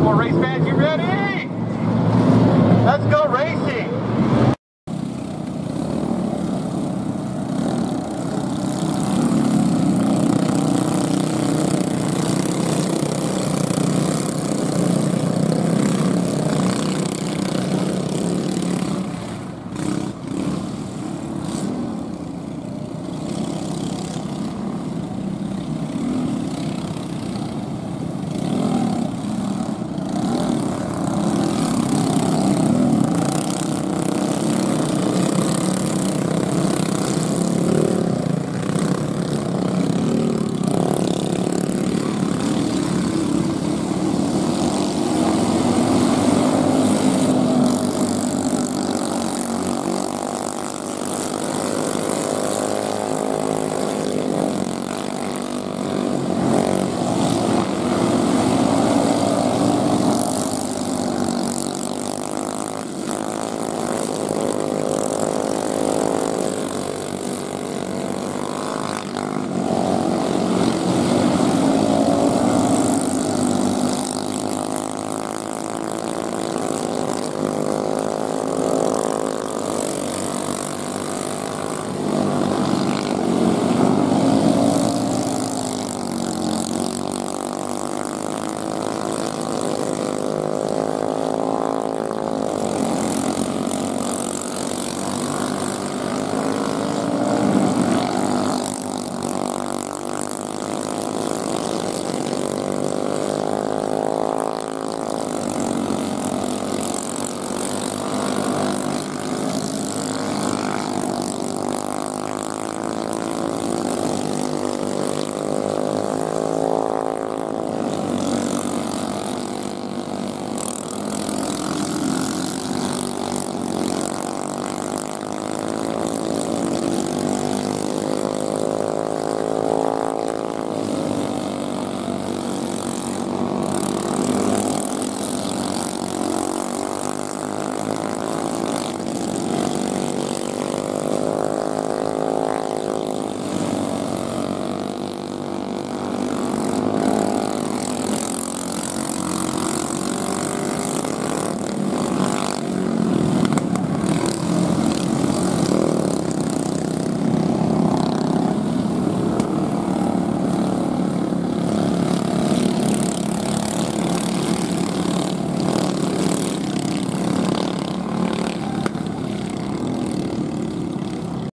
More race fans, you ready?